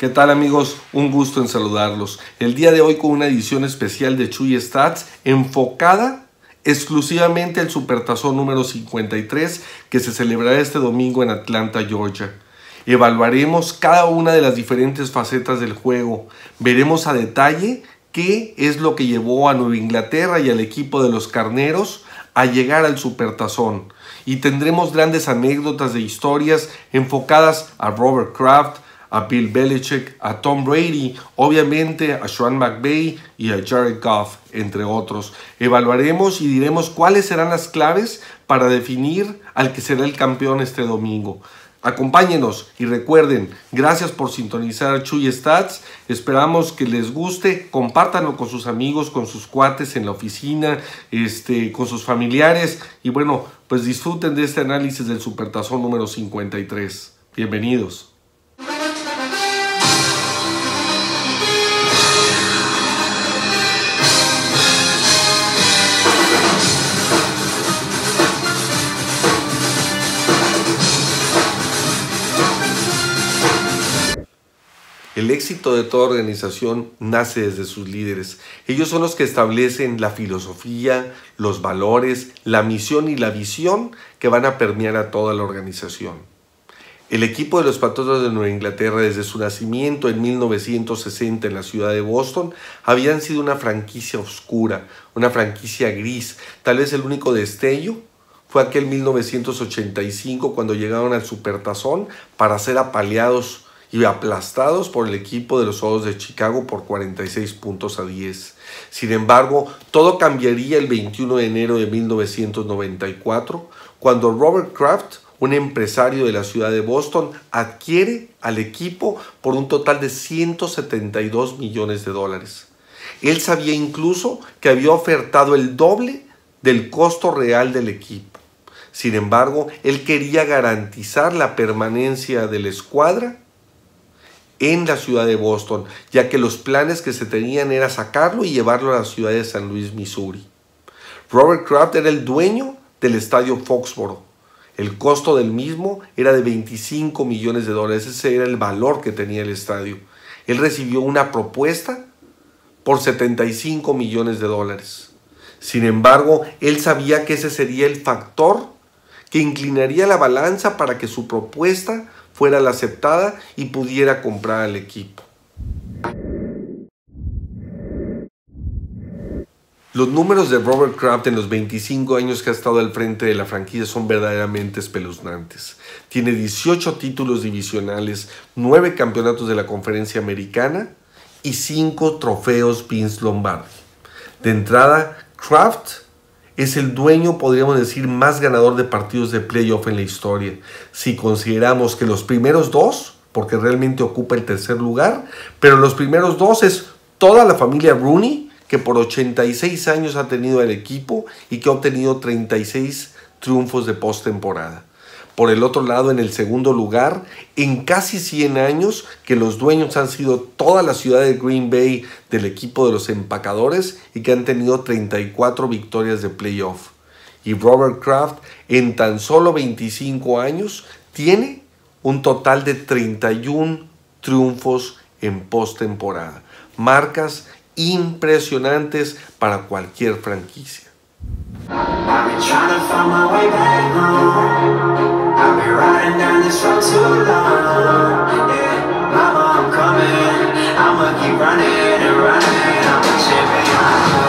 ¿Qué tal amigos? Un gusto en saludarlos. El día de hoy con una edición especial de Chuy Stats enfocada exclusivamente al Supertazón número 53 que se celebrará este domingo en Atlanta, Georgia. Evaluaremos cada una de las diferentes facetas del juego. Veremos a detalle qué es lo que llevó a Nueva Inglaterra y al equipo de los Carneros a llegar al Supertazón. Y tendremos grandes anécdotas de historias enfocadas a Robert Kraft, a Bill Belichick, a Tom Brady, obviamente a Sean McVay y a Jared Goff, entre otros. Evaluaremos y diremos cuáles serán las claves para definir al que será el campeón este domingo. Acompáñenos y recuerden, gracias por sintonizar Chuy Stats. Esperamos que les guste, compártanlo con sus amigos, con sus cuates en la oficina, este, con sus familiares y bueno, pues disfruten de este análisis del Supertazón número 53. Bienvenidos. El éxito de toda organización nace desde sus líderes. Ellos son los que establecen la filosofía, los valores, la misión y la visión que van a permear a toda la organización. El equipo de los Patriotas de Nueva Inglaterra desde su nacimiento en 1960 en la ciudad de Boston habían sido una franquicia oscura, una franquicia gris. Tal vez el único destello fue aquel 1985 cuando llegaron al Supertazón para ser apaleados y aplastados por el equipo de los Osos de Chicago por 46 puntos a 10. Sin embargo, todo cambiaría el 21 de enero de 1994 cuando Robert Kraft, un empresario de la ciudad de Boston, adquiere al equipo por un total de 172 millones de dólares. Él sabía incluso que había ofertado el doble del costo real del equipo. Sin embargo, él quería garantizar la permanencia de la escuadra en la ciudad de Boston, ya que los planes que se tenían era sacarlo y llevarlo a la ciudad de San Luis, Missouri. Robert Kraft era el dueño del estadio Foxboro. El costo del mismo era de 25 millones de dólares, ese era el valor que tenía el estadio. Él recibió una propuesta por 75 millones de dólares. Sin embargo, él sabía que ese sería el factor que inclinaría la balanza para que su propuesta fuera la aceptada y pudiera comprar al equipo. Los números de Robert Kraft en los 25 años que ha estado al frente de la franquicia son verdaderamente espeluznantes. Tiene 18 títulos divisionales, 9 campeonatos de la conferencia americana y 5 trofeos Vince Lombardi. De entrada, Kraft es el dueño, podríamos decir, más ganador de partidos de playoff en la historia. Si consideramos que los primeros dos, porque realmente ocupa el tercer lugar, pero los primeros dos es toda la familia Rooney, que por 86 años ha tenido el equipo y que ha obtenido 36 triunfos de postemporada. Por el otro lado, en el segundo lugar, en casi 100 años que los dueños han sido toda la ciudad de Green Bay del equipo de los empacadores y que han tenido 34 victorias de playoff. Y Robert Kraft en tan solo 25 años tiene un total de 31 triunfos en postemporada. Marcas impresionantes para cualquier franquicia. I've been trying to find my way back home. I've been riding down this road too long. Yeah, mama, I'm coming. I'ma keep running and running. I'm a champion.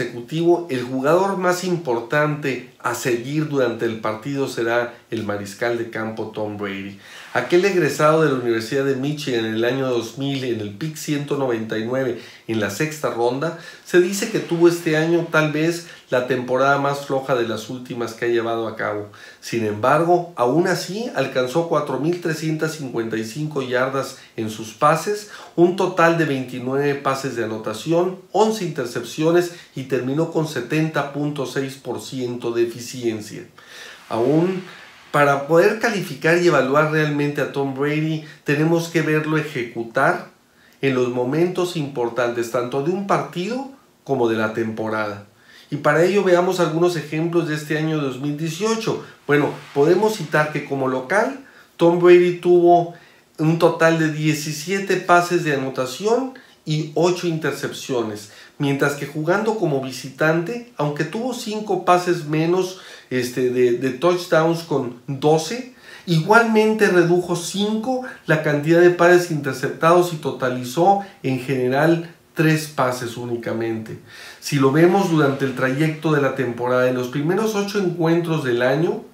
El jugador más importante a seguir durante el partido será el mariscal de campo Tom Brady. Aquel egresado de la Universidad de Michigan en el año 2000 en el pick 199 en la sexta ronda, se dice que tuvo este año tal vez la temporada más floja de las últimas que ha llevado a cabo. Sin embargo, aún así alcanzó 4.355 yardas en sus pases, un total de 29 pases de anotación, 11 intercepciones y terminó con 70.6% de eficiencia. Aún para poder calificar y evaluar realmente a Tom Brady, tenemos que verlo ejecutar en los momentos importantes, tanto de un partido como de la temporada. Y para ello veamos algunos ejemplos de este año 2018. Bueno, podemos citar que como local, Tom Brady tuvo un total de 17 pases de anotación y 8 intercepciones, mientras que jugando como visitante, aunque tuvo 5 pases menos este, de, de touchdowns con 12, igualmente redujo 5 la cantidad de pases interceptados y totalizó en general 3 pases únicamente. Si lo vemos durante el trayecto de la temporada, en los primeros 8 encuentros del año,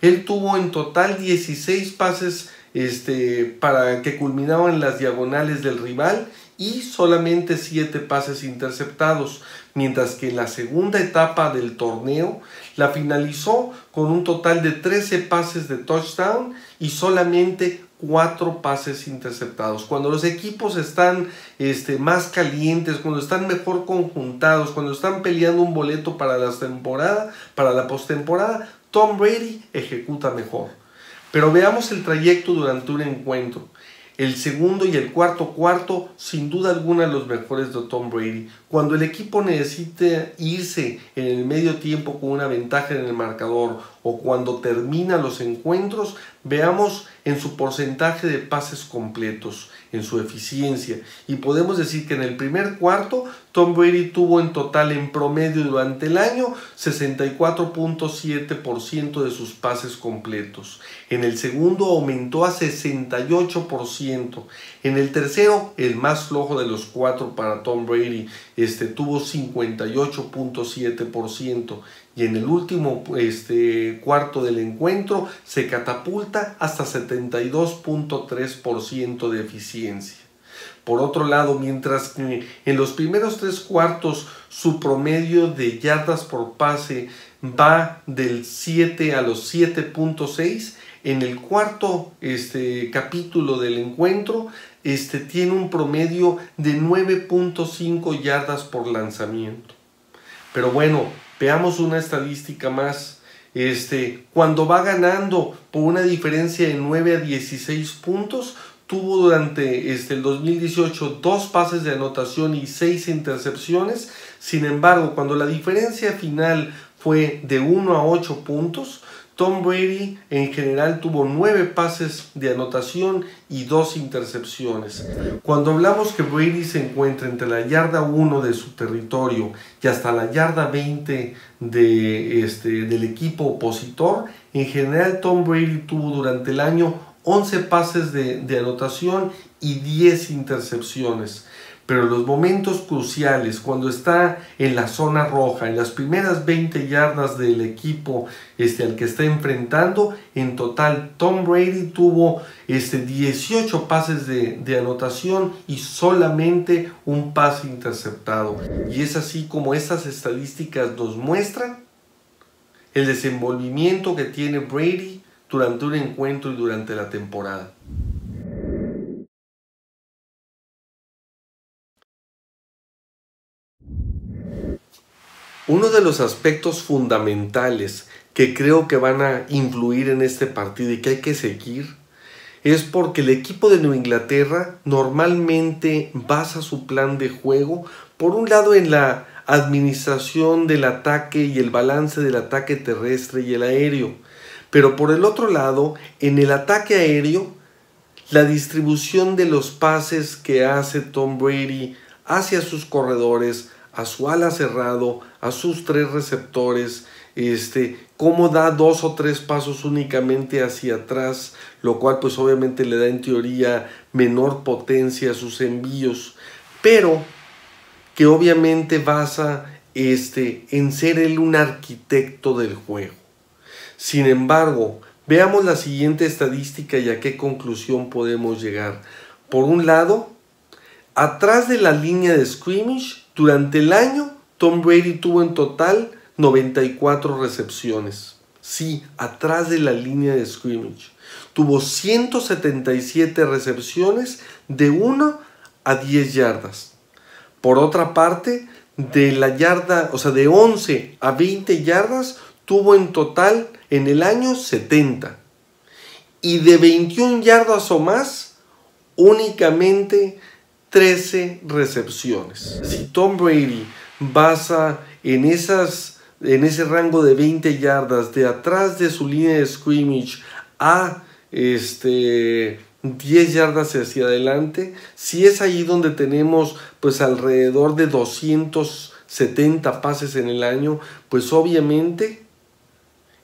él tuvo en total 16 pases este, para que culminaban las diagonales del rival y solamente 7 pases interceptados, mientras que en la segunda etapa del torneo la finalizó con un total de 13 pases de touchdown y solamente 4 pases interceptados. Cuando los equipos están este, más calientes, cuando están mejor conjuntados, cuando están peleando un boleto para la temporada, para la postemporada, Tom Brady ejecuta mejor. Pero veamos el trayecto durante un encuentro. El segundo y el cuarto cuarto, sin duda alguna, los mejores de Tom Brady. Cuando el equipo necesita irse en el medio tiempo con una ventaja en el marcador o cuando termina los encuentros, veamos en su porcentaje de pases completos, en su eficiencia. Y podemos decir que en el primer cuarto, Tom Brady tuvo en total en promedio durante el año 64.7% de sus pases completos. En el segundo aumentó a 68%. En el tercero, el más flojo de los cuatro para Tom Brady, este, tuvo 58.7% y en el último este, cuarto del encuentro se catapulta hasta 72.3% de eficiencia. Por otro lado, mientras que en los primeros tres cuartos su promedio de yardas por pase va del 7 a los 7.6, en el cuarto este, capítulo del encuentro este, tiene un promedio de 9.5 yardas por lanzamiento. Pero bueno, Veamos una estadística más. Este, cuando va ganando por una diferencia de 9 a 16 puntos, tuvo durante este, el 2018 dos pases de anotación y seis intercepciones. Sin embargo, cuando la diferencia final fue de 1 a 8 puntos, Tom Brady en general tuvo nueve pases de anotación y dos intercepciones. Cuando hablamos que Brady se encuentra entre la yarda 1 de su territorio y hasta la yarda 20 de, este, del equipo opositor, en general Tom Brady tuvo durante el año 11 pases de, de anotación y 10 intercepciones pero los momentos cruciales, cuando está en la zona roja, en las primeras 20 yardas del equipo este, al que está enfrentando, en total Tom Brady tuvo este, 18 pases de, de anotación y solamente un pase interceptado. Y es así como estas estadísticas nos muestran el desenvolvimiento que tiene Brady durante un encuentro y durante la temporada. Uno de los aspectos fundamentales que creo que van a influir en este partido y que hay que seguir es porque el equipo de Nueva Inglaterra normalmente basa su plan de juego por un lado en la administración del ataque y el balance del ataque terrestre y el aéreo, pero por el otro lado en el ataque aéreo la distribución de los pases que hace Tom Brady hacia sus corredores, a su ala cerrado, a sus tres receptores, este, cómo da dos o tres pasos únicamente hacia atrás, lo cual pues obviamente le da en teoría menor potencia a sus envíos. Pero que obviamente basa este, en ser él un arquitecto del juego. Sin embargo, veamos la siguiente estadística y a qué conclusión podemos llegar. Por un lado, atrás de la línea de scrimmage, durante el año, Tom Brady tuvo en total 94 recepciones. Sí, atrás de la línea de scrimmage. Tuvo 177 recepciones de 1 a 10 yardas. Por otra parte, de la yarda, o sea, de 11 a 20 yardas, tuvo en total en el año 70. Y de 21 yardas o más, únicamente 13 recepciones. Si Tom Brady basa en, esas, en ese rango de 20 yardas de atrás de su línea de scrimmage a este, 10 yardas hacia adelante, si es ahí donde tenemos pues alrededor de 270 pases en el año, pues obviamente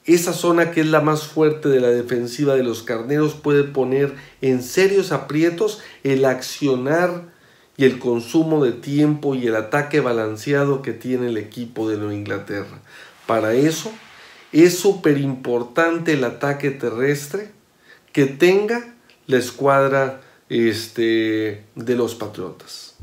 esa zona que es la más fuerte de la defensiva de los carneros puede poner en serios aprietos el accionar y el consumo de tiempo y el ataque balanceado que tiene el equipo de Nueva Inglaterra. Para eso es súper importante el ataque terrestre que tenga la escuadra este, de los Patriotas.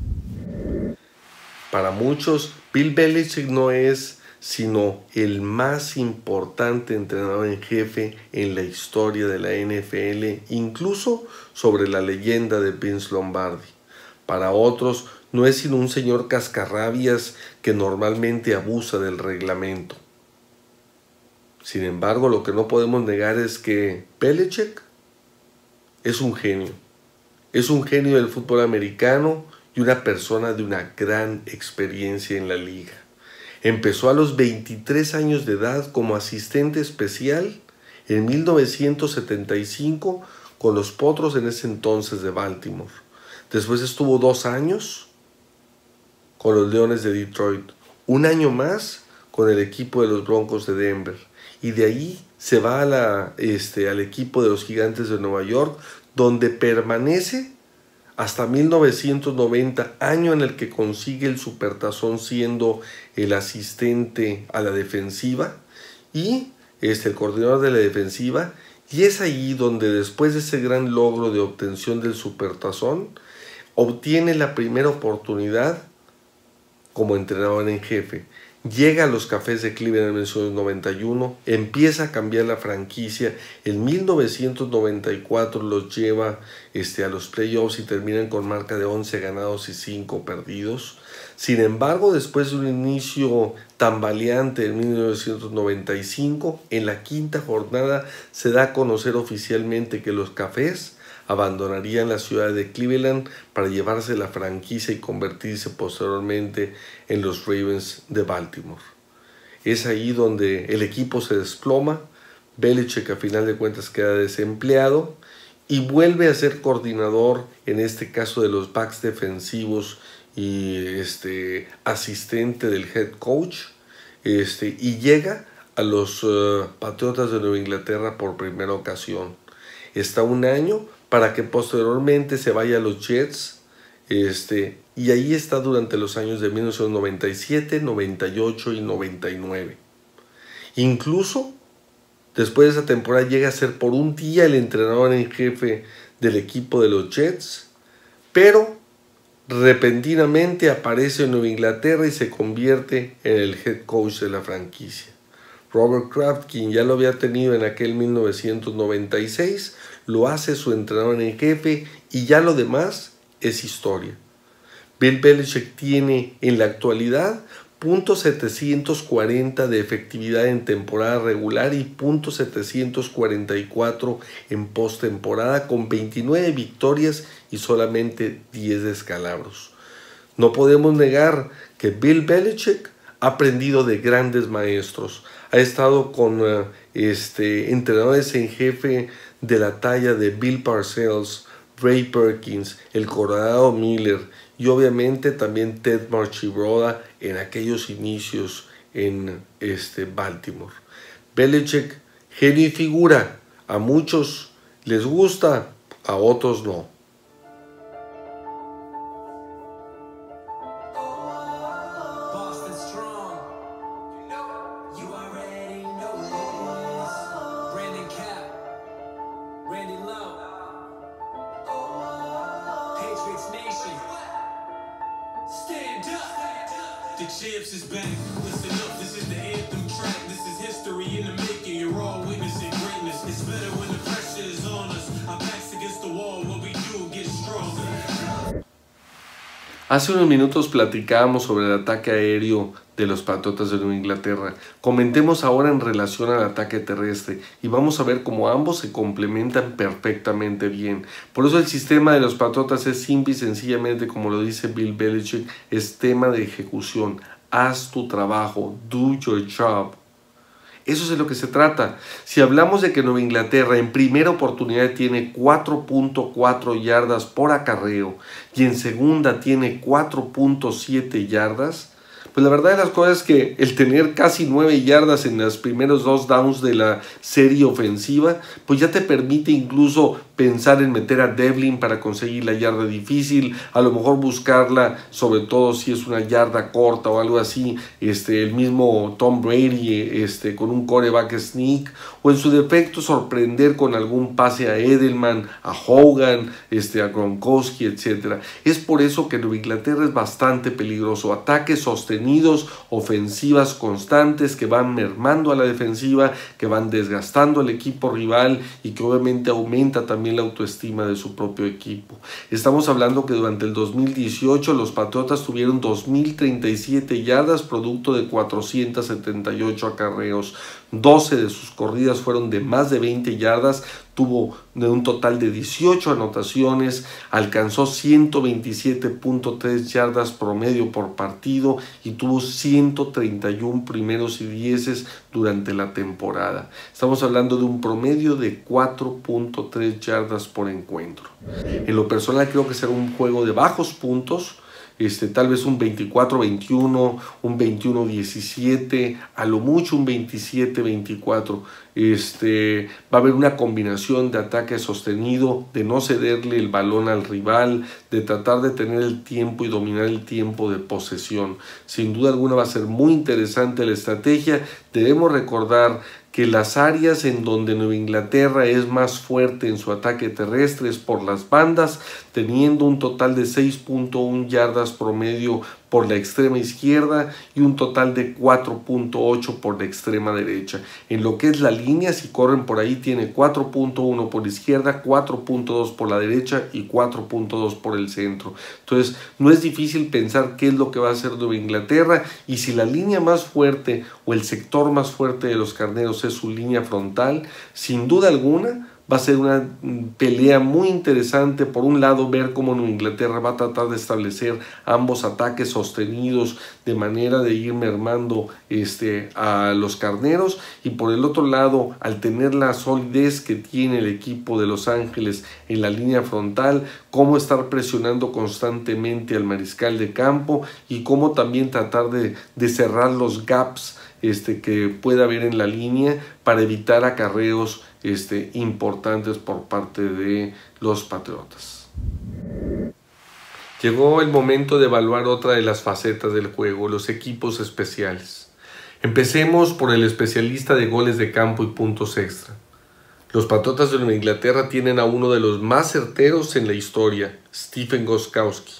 Para muchos, Bill Belichick no es sino el más importante entrenador en jefe en la historia de la NFL, incluso sobre la leyenda de Vince Lombardi. Para otros, no es sino un señor cascarrabias que normalmente abusa del reglamento. Sin embargo, lo que no podemos negar es que Belichick es un genio. Es un genio del fútbol americano y una persona de una gran experiencia en la liga. Empezó a los 23 años de edad como asistente especial en 1975 con los Potros en ese entonces de Baltimore. Después estuvo dos años con los Leones de Detroit. Un año más con el equipo de los Broncos de Denver. Y de ahí se va este, al equipo de los Gigantes de Nueva York, donde permanece hasta 1990, año en el que consigue el supertazón siendo el asistente a la defensiva y este, el coordinador de la defensiva. Y es ahí donde después de ese gran logro de obtención del supertazón, obtiene la primera oportunidad como entrenador en jefe llega a los cafés de Cleveland en 1991, empieza a cambiar la franquicia, en 1994 los lleva este, a los playoffs y terminan con marca de 11 ganados y 5 perdidos. Sin embargo, después de un inicio tambaleante en 1995, en la quinta jornada se da a conocer oficialmente que los cafés abandonarían la ciudad de Cleveland para llevarse la franquicia y convertirse posteriormente en los Ravens de Baltimore. Es ahí donde el equipo se desploma, Belichick a final de cuentas queda desempleado y vuelve a ser coordinador, en este caso de los backs defensivos y este, asistente del head coach, este, y llega a los uh, Patriotas de Nueva Inglaterra por primera ocasión. Está un año para que posteriormente se vaya a los Jets. Este, y ahí está durante los años de 1997, 98 y 99. Incluso después de esa temporada llega a ser por un día el entrenador en jefe del equipo de los Jets, pero repentinamente aparece en Nueva Inglaterra y se convierte en el head coach de la franquicia. Robert Kraft, quien ya lo había tenido en aquel 1996, lo hace su entrenador en jefe y ya lo demás es historia. Bill Belichick tiene en la actualidad .740 de efectividad en temporada regular y .744 en postemporada con 29 victorias y solamente 10 descalabros. No podemos negar que Bill Belichick ha aprendido de grandes maestros, ha estado con eh, este, entrenadores en jefe de la talla de Bill Parcells, Ray Perkins, el Coronado Miller y obviamente también Ted Marchibroda en aquellos inicios en este Baltimore. Belichick, genio y figura, a muchos les gusta, a otros no. Hace unos minutos platicábamos sobre el ataque aéreo de los Patriotas de Nueva Inglaterra. Comentemos ahora en relación al ataque terrestre y vamos a ver cómo ambos se complementan perfectamente bien. Por eso el sistema de los Patriotas es simple y sencillamente, como lo dice Bill Belichick, es tema de ejecución. Haz tu trabajo, do your job. Eso es de lo que se trata. Si hablamos de que Nueva Inglaterra en primera oportunidad tiene 4.4 yardas por acarreo y en segunda tiene 4.7 yardas, pues la verdad de las cosas es que el tener casi nueve yardas en los primeros dos downs de la serie ofensiva, pues ya te permite incluso pensar en meter a Devlin para conseguir la yarda difícil, a lo mejor buscarla, sobre todo si es una yarda corta o algo así, este, el mismo Tom Brady este, con un coreback sneak, o en su defecto sorprender con algún pase a Edelman, a Hogan, este, a Gronkowski, etc. Es por eso que Nueva Inglaterra es bastante peligroso, ataques sostenidos, ofensivas constantes que van mermando a la defensiva, que van desgastando al equipo rival y que obviamente aumenta también la autoestima de su propio equipo. Estamos hablando que durante el 2018 los Patriotas tuvieron 2.037 yardas producto de 478 acarreos. 12 de sus corridas fueron de más de 20 yardas, tuvo de un total de 18 anotaciones, alcanzó 127.3 yardas promedio por partido y tuvo 131 primeros y dieces durante la temporada. Estamos hablando de un promedio de 4.3 yardas por encuentro. En lo personal creo que será un juego de bajos puntos, este, tal vez un 24-21, un 21-17, a lo mucho un 27-24. Este, va a haber una combinación de ataque sostenido, de no cederle el balón al rival, de tratar de tener el tiempo y dominar el tiempo de posesión. Sin duda alguna va a ser muy interesante la estrategia. Debemos recordar que las áreas en donde Nueva Inglaterra es más fuerte en su ataque terrestre es por las bandas, teniendo un total de 6.1 yardas promedio por la extrema izquierda y un total de 4.8 por la extrema derecha. En lo que es la línea, si corren por ahí, tiene 4.1 por la izquierda, 4.2 por la derecha y 4.2 por el centro. Entonces, no es difícil pensar qué es lo que va a hacer Nueva Inglaterra y si la línea más fuerte o el sector más fuerte de los carneros es su línea frontal, sin duda alguna, va a ser una pelea muy interesante. Por un lado, ver cómo Inglaterra va a tratar de establecer ambos ataques sostenidos de manera de ir mermando este, a los carneros. Y por el otro lado, al tener la solidez que tiene el equipo de Los Ángeles en la línea frontal, cómo estar presionando constantemente al mariscal de campo y cómo también tratar de, de cerrar los gaps este, que pueda haber en la línea para evitar acarreos este, importantes por parte de los Patriotas. Llegó el momento de evaluar otra de las facetas del juego, los equipos especiales. Empecemos por el especialista de goles de campo y puntos extra. Los Patriotas de Nueva Inglaterra tienen a uno de los más certeros en la historia, Stephen Goskowski.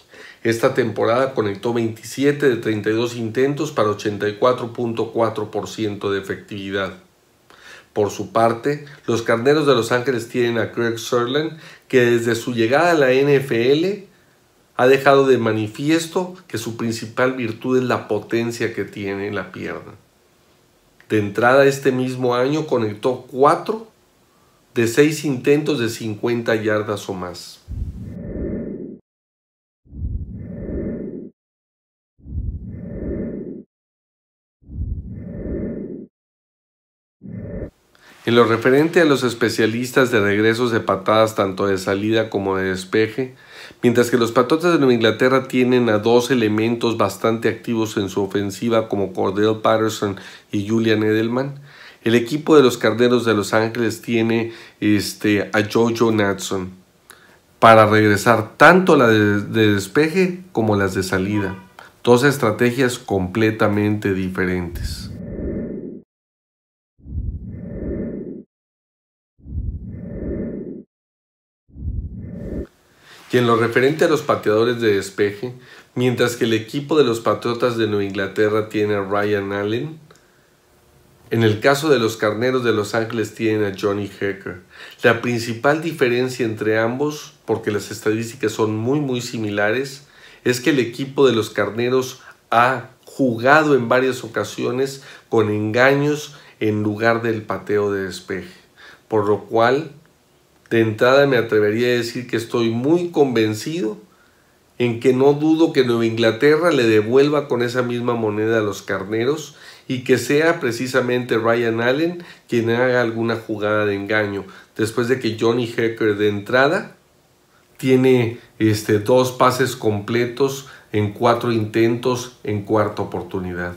Esta temporada conectó 27 de 32 intentos para 84.4% de efectividad. Por su parte, los Carneros de Los Ángeles tienen a Craig Sutherland, que desde su llegada a la NFL ha dejado de manifiesto que su principal virtud es la potencia que tiene en la pierna. De entrada este mismo año conectó 4 de 6 intentos de 50 yardas o más. En lo referente a los especialistas de regresos de patadas tanto de salida como de despeje, mientras que los Patriotas de Nueva Inglaterra tienen a dos elementos bastante activos en su ofensiva como Cordell Patterson y Julian Edelman, el equipo de los Carneros de Los Ángeles tiene este, a Jojo Natson para regresar tanto la de despeje como las de salida. Dos estrategias completamente diferentes. Y en lo referente a los pateadores de despeje, mientras que el equipo de los Patriotas de Nueva Inglaterra tiene a Ryan Allen, en el caso de los Carneros de Los Ángeles tienen a Johnny Hecker. La principal diferencia entre ambos, porque las estadísticas son muy muy similares, es que el equipo de los Carneros ha jugado en varias ocasiones con engaños en lugar del pateo de despeje. Por lo cual, de entrada me atrevería a decir que estoy muy convencido en que no dudo que Nueva Inglaterra le devuelva con esa misma moneda a los carneros y que sea precisamente Ryan Allen quien haga alguna jugada de engaño, después de que Johnny Hecker de entrada tiene este, dos pases completos en cuatro intentos en cuarta oportunidad.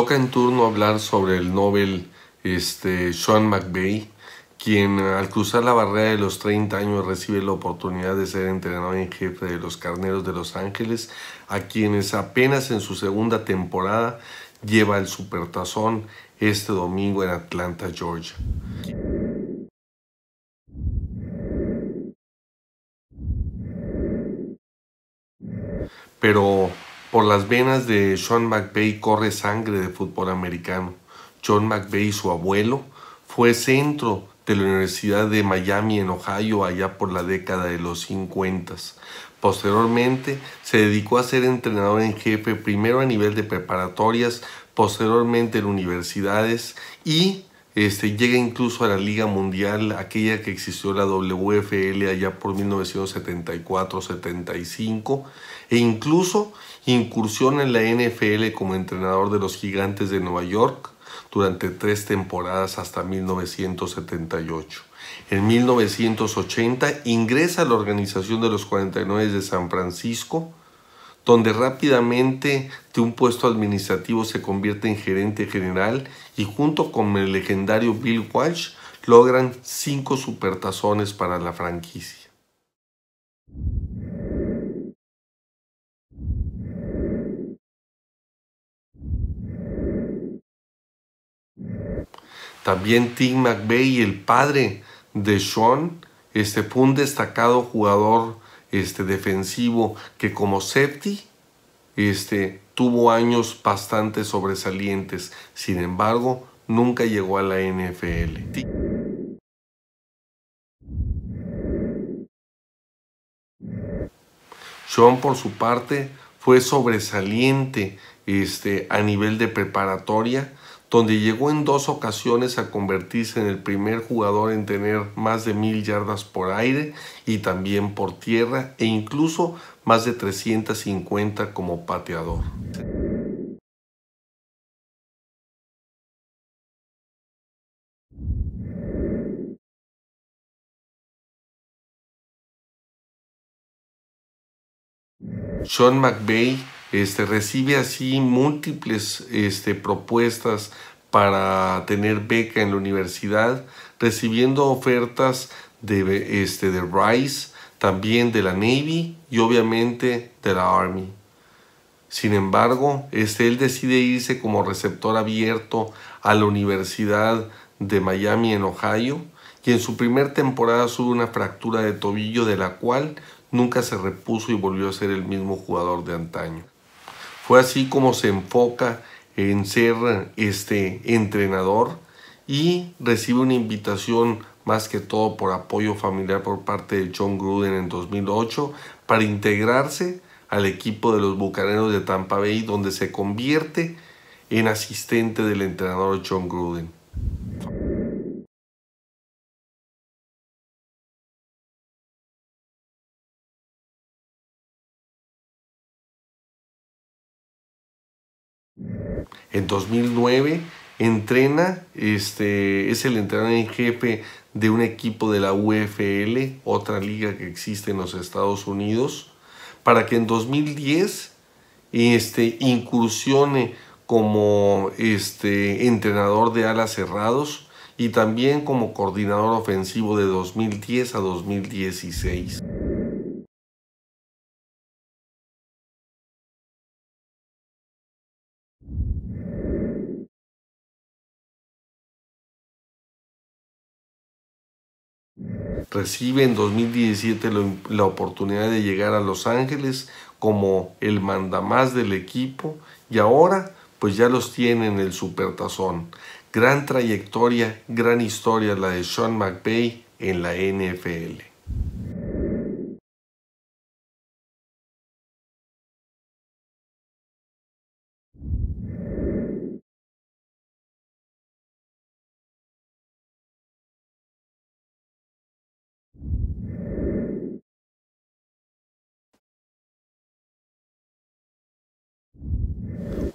Toca en turno hablar sobre el Nobel este, Sean McVeigh, quien al cruzar la barrera de los 30 años recibe la oportunidad de ser entrenador en jefe de los Carneros de Los Ángeles, a quienes apenas en su segunda temporada lleva el supertazón este domingo en Atlanta, Georgia. Pero por las venas de Sean McVeigh corre sangre de fútbol americano. John McVeigh, su abuelo, fue centro de la Universidad de Miami en Ohio allá por la década de los 50. Posteriormente se dedicó a ser entrenador en jefe primero a nivel de preparatorias, posteriormente en universidades y este, llega incluso a la Liga Mundial, aquella que existió la WFL allá por 1974-75 e incluso incursión en la NFL como entrenador de los Gigantes de Nueva York durante tres temporadas hasta 1978. En 1980 ingresa a la organización de los 49 de San Francisco, donde rápidamente de un puesto administrativo se convierte en gerente general y junto con el legendario Bill Walsh logran cinco supertazones para la franquicia. También Tim McVeigh, el padre de Sean, este, fue un destacado jugador este, defensivo que como safety este, tuvo años bastante sobresalientes. Sin embargo, nunca llegó a la NFL. Sean, por su parte, fue sobresaliente este, a nivel de preparatoria donde llegó en dos ocasiones a convertirse en el primer jugador en tener más de mil yardas por aire y también por tierra e incluso más de 350 como pateador. Sean McVeigh este, recibe así múltiples este, propuestas para tener beca en la universidad, recibiendo ofertas de, este, de Rice, también de la Navy y obviamente de la Army. Sin embargo, él decide irse como receptor abierto a la Universidad de Miami en Ohio y en su primer temporada sube una fractura de tobillo de la cual nunca se repuso y volvió a ser el mismo jugador de antaño. Fue así como se enfoca en ser este entrenador y recibe una invitación más que todo por apoyo familiar por parte de John Gruden en 2008 para integrarse al equipo de los Bucaneros de Tampa Bay donde se convierte en asistente del entrenador John Gruden. En 2009 entrena, este, es el entrenador en jefe de un equipo de la UFL, otra liga que existe en los Estados Unidos, para que en 2010 este, incursione como este, entrenador de alas cerrados y también como coordinador ofensivo de 2010 a 2016. Recibe en 2017 la, oportunidad de llegar a Los Ángeles como el mandamás del equipo y ahora pues ya los tiene en el Supertazón. Gran trayectoria, gran historia la de Sean McVay en la NFL.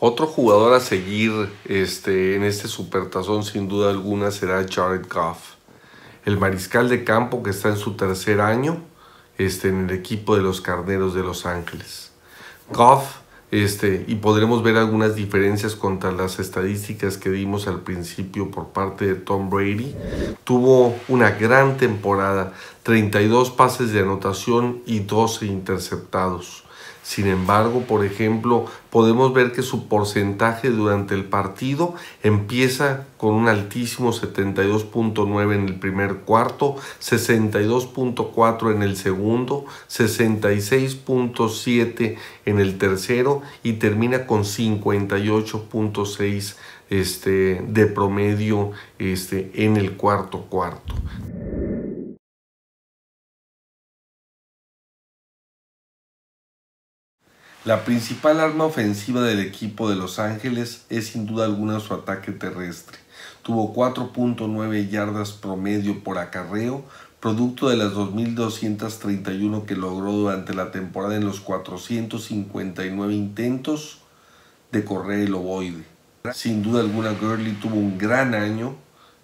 Otro jugador a seguir este, en este supertazón sin duda alguna será Jared Goff, el mariscal de campo que está en su tercer año este, en el equipo de los Carneros de Los Ángeles. Goff, este, y podremos ver algunas diferencias contra las estadísticas que dimos al principio por parte de Tom Brady, tuvo una gran temporada, 32 pases de anotación y 12 interceptados. Sin embargo, por ejemplo, podemos ver que su porcentaje durante el partido empieza con un altísimo 72.9 en el primer cuarto, 62.4 en el segundo, 66.7 en el tercero y termina con 58.6 este, de promedio este, en el cuarto cuarto. La principal arma ofensiva del equipo de Los Ángeles es sin duda alguna su ataque terrestre. Tuvo 4.9 yardas promedio por acarreo, producto de las 2.231 que logró durante la temporada en los 459 intentos de correr el ovoide. Sin duda alguna Gurley tuvo un gran año,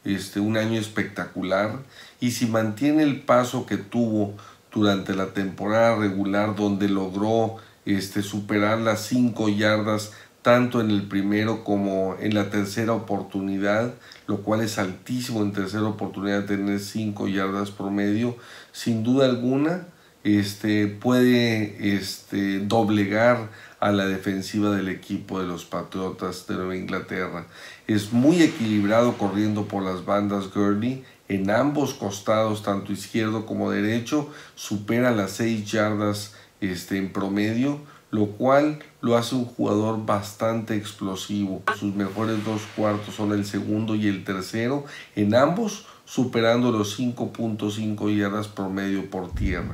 este, un año espectacular, y si mantiene el paso que tuvo durante la temporada regular donde logró este, superar las 5 yardas tanto en el primero como en la tercera oportunidad, lo cual es altísimo en tercera oportunidad tener 5 yardas promedio, sin duda alguna este, puede este, doblegar a la defensiva del equipo de los Patriotas de Nueva Inglaterra. Es muy equilibrado corriendo por las bandas Gurney. En ambos costados, tanto izquierdo como derecho, supera las 6 yardas este, en promedio, lo cual lo hace un jugador bastante explosivo. Sus mejores dos cuartos son el segundo y el tercero, en ambos superando los 5.5 yardas promedio por tierra.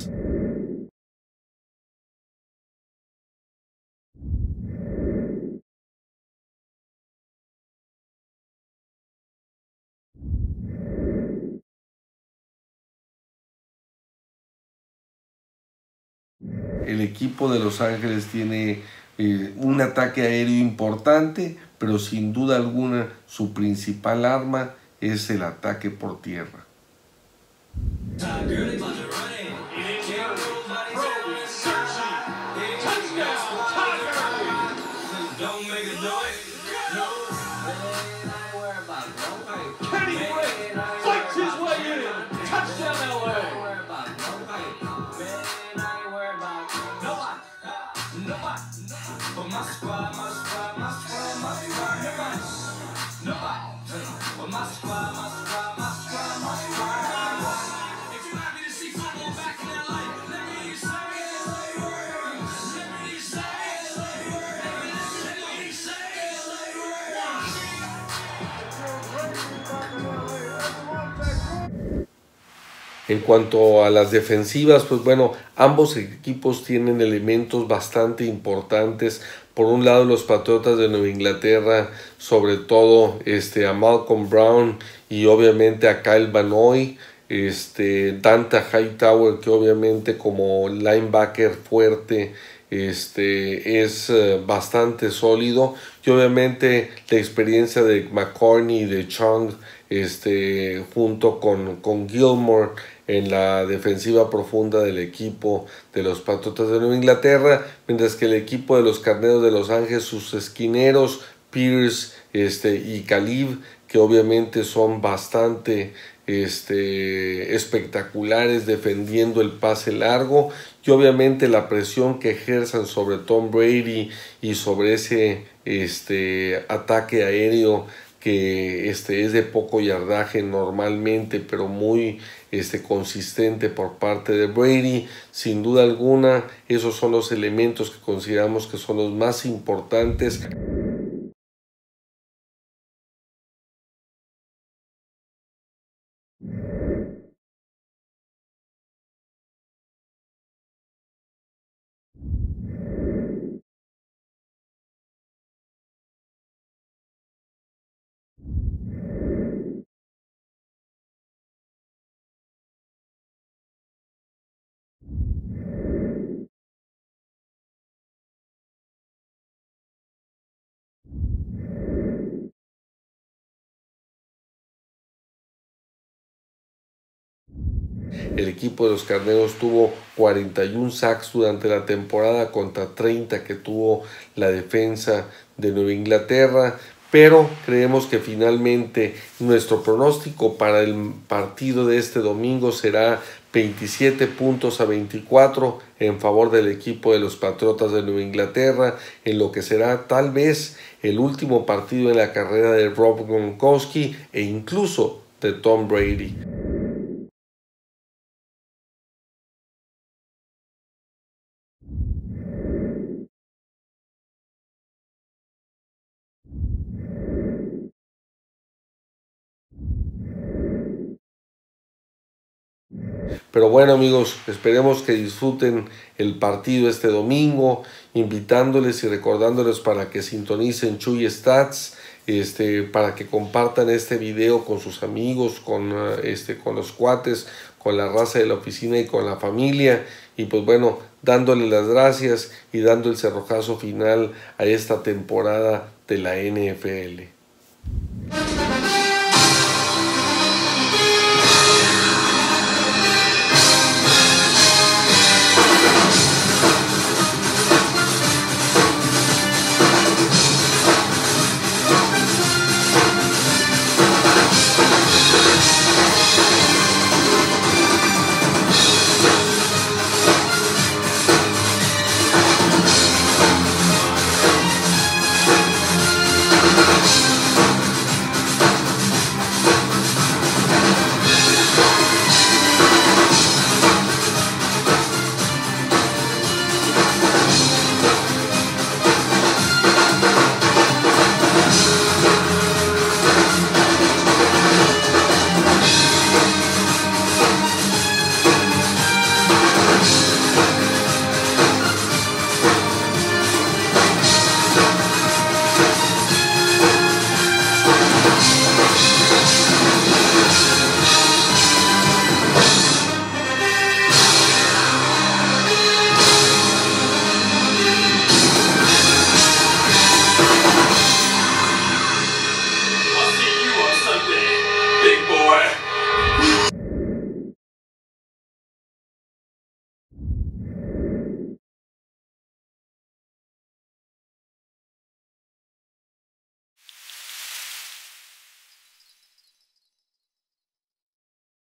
El equipo de Los Ángeles tiene eh, un ataque aéreo importante, pero sin duda alguna su principal arma es el ataque por tierra. En cuanto a las defensivas, pues bueno, ambos equipos tienen elementos bastante importantes. Por un lado, los Patriotas de Nueva Inglaterra, sobre todo este, a Malcolm Brown y obviamente a Kyle Banoy, este, Dante Hightower, que obviamente como linebacker fuerte este, es eh, bastante sólido. Y obviamente la experiencia de McCorney y de Chung este, junto con, con Gilmore en la defensiva profunda del equipo de los Patriotas de Nueva Inglaterra, mientras que el equipo de los Carneros de Los Ángeles, sus esquineros, Pierce este, y Calib, que obviamente son bastante este, espectaculares defendiendo el pase largo y obviamente la presión que ejerzan sobre Tom Brady y sobre ese este, ataque aéreo que este, es de poco yardaje normalmente, pero muy este, consistente por parte de Brady. Sin duda alguna, esos son los elementos que consideramos que son los más importantes. El equipo de los Carneros tuvo 41 sacks durante la temporada contra 30 que tuvo la defensa de Nueva Inglaterra, pero creemos que finalmente nuestro pronóstico para el partido de este domingo será 27 puntos a 24 en favor del equipo de los Patriotas de Nueva Inglaterra, en lo que será tal vez el último partido en la carrera de Rob Gronkowski e incluso de Tom Brady. Pero bueno amigos, esperemos que disfruten el partido este domingo, invitándoles y recordándoles para que sintonicen Chuy Stats, este, para que compartan este video con sus amigos, con, este, con los cuates, con la raza de la oficina y con la familia. Y pues bueno, dándole las gracias y dando el cerrojazo final a esta temporada de la NFL.